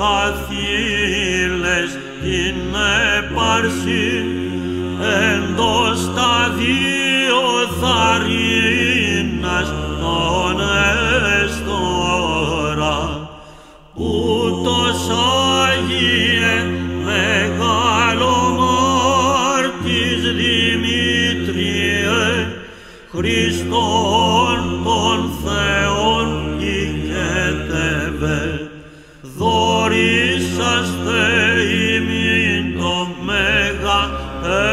λιέου καθήλες την έπαρση εντός τα δύο θαρρύνας των εστόρα ούτως Άγιε μεγάλο μάρτης Δημήτριε Χριστόν τον Θεόν οικέτευε Amen.